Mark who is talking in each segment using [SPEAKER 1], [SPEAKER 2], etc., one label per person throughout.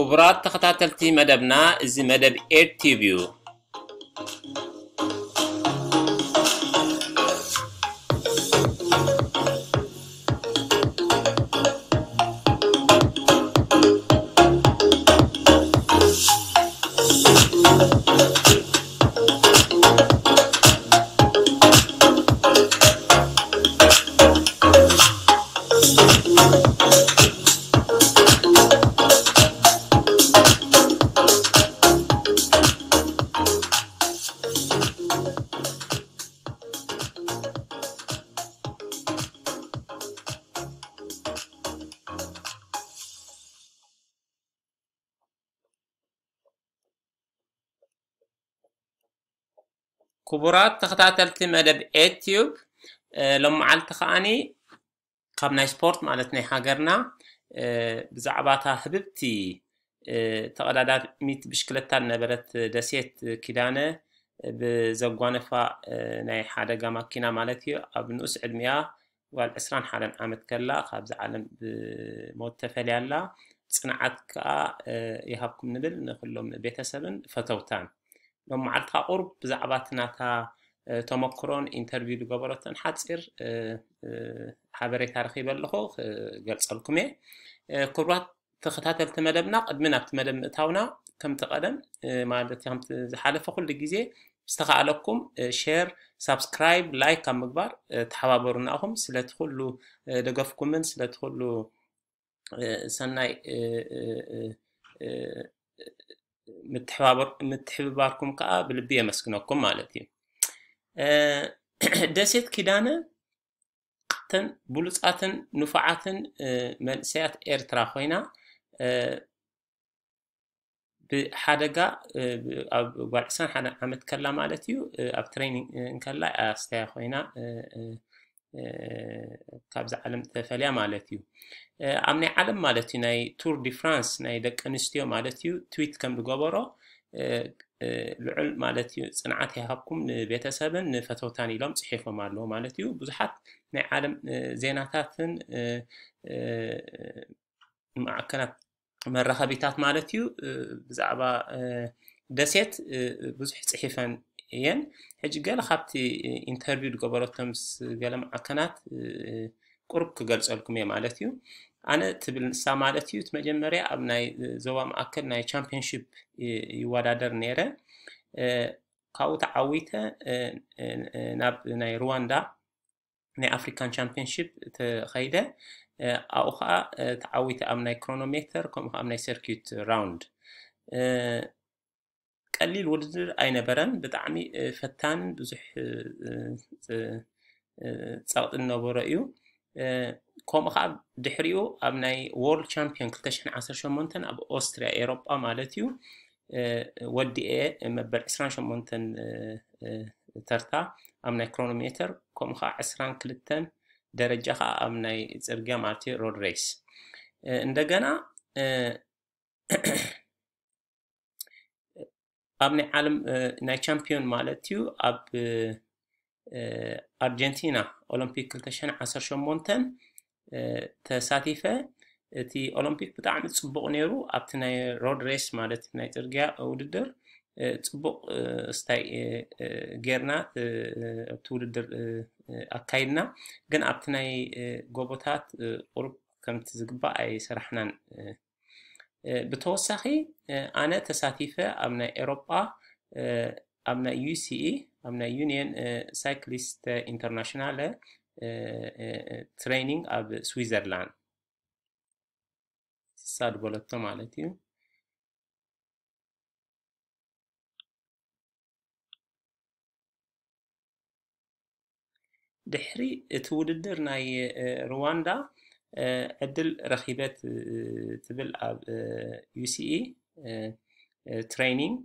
[SPEAKER 1] خبرات تختاتلتي مدبنا زي مدب اير كبرات تخطاتلتي مدب اتيوب لما عالتخاني قبنا سبورت مالتنا حاجرنا بزعباتها حببتي تقدادات ميت بشكلتها نبرت داسيت كدانة بزقوانفا ناي حادة قاما كنا مالتي ابنوس علميا والاسران حالا عامت كلا خابز عالم بموت تفالي الله صناعتك يهبكم نبل لهم بيتا سبن فتوتان ናብ መዓልታ ቁርብ ብዛዕባ እቲ ናታ ተመክሮን ኢንተርቪው ዝገበረቶን ሓፂር ሓበሬታ ረኪበ ኣለኹ ክገልፀልኩም እየ ክብራት ተከታተልቲ መደብና ቅድሚ ናብቲ መደብ ምእታውና ከምቲ ቀደም ማለት ከምቲ ዝሓለፈ ኩሉ ግዜ ዝተኸኣለኩም ሼር ሳብስክራይብ ላይክ ኣብ ምግባር ተሓባበሩና ኹም ስለቲ ኩሉ ደገፍኩምን ስለቲ ኩሉ ሰናይ متحبار متحباركم قا بلبيه مسكنكم مالتي. دسيت كيدانا قتن بولصاتن نفعاتن منسيات ايرترا خوينا بحدقة أو بعد سنة حنا عم نتكلم على تيو أب أستيا خوينا ካብ ዝዓለም ተፈልያ ማለት እዩ ኣብ ናይ ዓለም ማለት እዩ ናይ ቱር ዲ ፍራንስ ናይ ደቂ ኣንስትዮ ማለት እዩ ትዊት ከም ዝገበሮ ልዑል ማለት እዩ ፅንዓት ይሃብኩም ንቤተሰብን ንፈተውታን ኢሎም ፅሒፎም ኣለዎ ማለት እዩ ብዙሓት ናይ ዓለም ዜናታትን ማዕከናት መራኸቢታት ማለት እዩ ብዛዕባ ደሴት ብዙሕ ፅሒፈን እየን ሕጂ ገለ ካብቲ ኢንተርቪው ዝገበረቶ ምስ ገለ ማዕከናት ቁርብ ክገልፀልኩም እየ ማለት እዩ። ኣነ ትብል ንሳ ማለት እዩ እቲ መጀመርያ ኣብ ናይ ዞባ ማእከል ናይ ቻምፒዮንሽፕ ይወዳደር ነይረ። ካብኡ ተዓዊተ ናብ ናይ ሩዋንዳ ናይ ኣፍሪካን ቻምፒዮንሽፕ ተኸይደ። ኣብኡ ከዓ ተዓዊተ ኣብ ናይ ክሮኖሜተር ከምኡ ኣብ ናይ ሰርኪት ራውንድ قليل ولدر اي نبرن بتعمي فتان بزح صوت النبرة ايو كوم خا دحريو ابناي وورلد تشامبيون كلتشن عصر شمونتن اب اوستريا ايروبا مالتيو ودي اي مبر عصران شمونتن ترتا ابناي كرونوميتر كوم خا عصران كلتن درجة خا ابناي ترجع مالتي رود ريس اندقنا ኣብ ናይ ዓለም ናይ ቻምፒዮን ማለት እዩ ኣብ ኣርጀንቲና ኦሎምፒክ 218 ተሳቲፈ። እቲ ኦሎምፒክ ብጣዕሚ ፅቡቅ ነይሩ ኣብቲ ናይ ሮድ ሬስ ማለት ናይ ፅርግያ ውድድር። ፅቡቅ ስታይ ጌርና ኣብቲ ውድድር ኣካይድና። ግን ኣብቲ ናይ ጎቦታት ቁርብ ከምቲ ዝግባእ ኣይሰራሕናን بتوسخي آه، أنا تساتيفة أمنا أوروبا آه، أمنا يو سي إي أمنا يونيون آه، سايكليست انترناشنال ترينينج أب سويزرلاند ساد بولتو مالتي دحري تولدر ناي رواندا. عدل رخيبات آه، تبل آه، يو سي إي آه، ترينينغ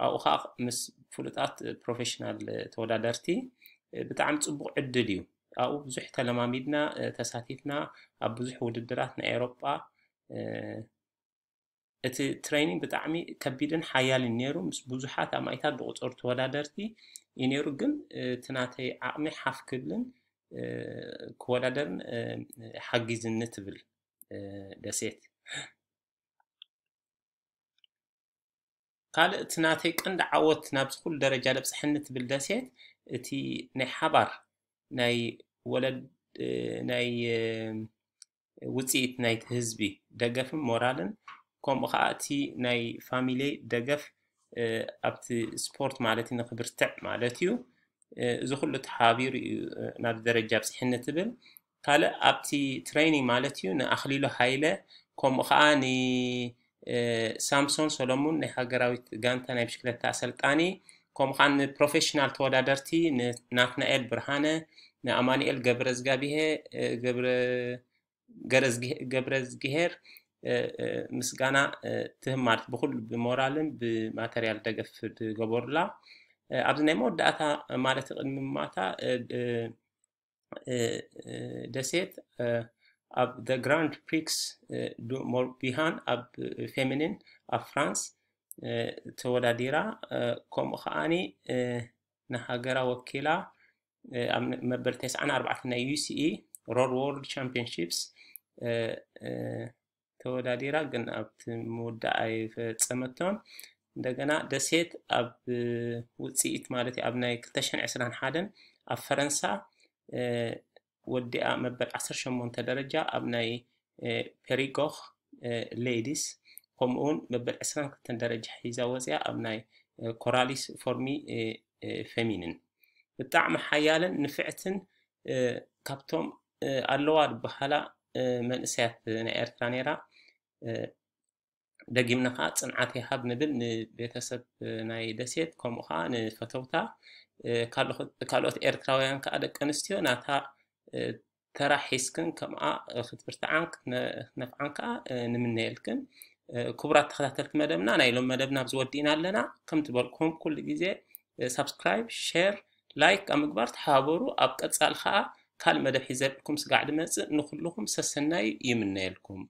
[SPEAKER 1] أو خا مس فلطات بروفيشنال تودادرتي بتعم تصبق عدل يو أو بزح تلماميدنا تساتيتنا اب بزح وددرات نا أوروبا እቲ ትሬኒንግ ብጣዕሚ ከቢድን ሓያልን ነይሩ። ምስ ብዙሓት ኣማይታት ብቁፅር ተወዳደርቲ እዩ ነይሩ። ግን እቲ ናተይ ዓቕሚ ክወዳደርን ሓጊዝነት ትብል ደሴት ካልእ እቲ ናተይ ቀንዲ ዓወት ናብዚ ኩሉ ደረጃ ደብፅሐኒ ትብል ደሴት እቲ ናይ ሓባር ናይ ወለድ ናይ ውፅኢት ናይቲ ህዝቢ ደገፍን ሞራልን ከምኡ ከዓ እቲ ናይ ፋሚለይ ደገፍ ኣብቲ ስፖርት ማለት እዩ ንክብርትዕ ማለት እዩ እዚ ኩሉ ተሓቢሩ እዩ ናብ ደረጃ ብፅሕኒ ትብል። ካልእ ኣብቲ ትሬኒንግ ማለት እዩ ንኣክሊሉ ሃይለ ከምኡ ከዓ ንሳምሶን ሰሎሙን ናይ ሃገራዊት ጋንታ ናይ ብሽክለታ ኣሰልጣኒ ከምኡ ከዓ ንፕሮፌሽናል ተወዳደርቲ ንናትናኤል ብርሃነ ንኣማኒኤል ገብረዝጋቢሄ ገብረዝግሄር ምስጋና ትህብ ማለት ብኩሉ ብሞራልን ብማተርያል ደገፍ ዝገበሩላ ኣብዝናይ መወዳእታ ማለት ቅድሚ ማታ ደሴት ኣብ ደ ግራንድ ፕሪክስ ዱ ሞርቢሃን ኣብ ፌሚኒን ኣብ ፍራንስ ተወዳዲራ ከምኡ ከዓኒ ንሃገራ ወኪላ ኣብ መበል 94 ናይ ዩሲኢ ሮድ ወርልድ ቻምፒዮንሺፕስ ተወዳዲራ ግን ኣብቲ ምውዳእ ኣይፈፀመቶን دغنا دسيت اب وصيت مالتي ابنا كتشن عسران حادن اب فرنسا ودي امبر 10 شمون درجه ابناي بيريغوخ ليديز قومون مبر 20 كتن درجه حيزا وزيا ابناي كوراليس فورمي فيمينين بطعم حيالن نفعتن كابتوم الوار بحالا من سيات نيرترانيرا دقيمنا خا صنعات يهاب نبل بيتسب ناي دسيت كومو خا نفتوتا كالوت ايرتراويان كادك انستيونا تا ترى حسكن كما اخذت برتا عنك نف عنك نمنا يلكن كبرات تخذها تلك مدبنا ناي لما مدبنا بزودينا لنا كم تبالكم كل جيزي سبسكرايب شير لايك ام اكبر تحابرو ابقى تسال خا كالمدب حزيبكم سقعد مزي نخلوكم سسناي يمنا يلكم